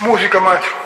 Музыка, мать.